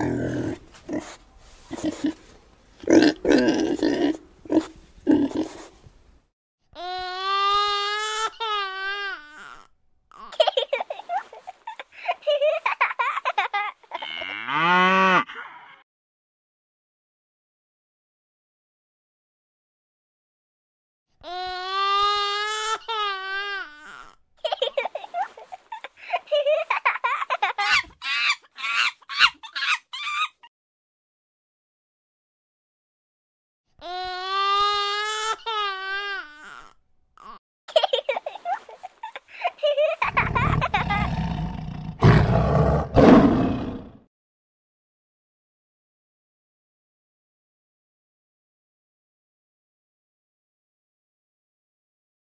Uh.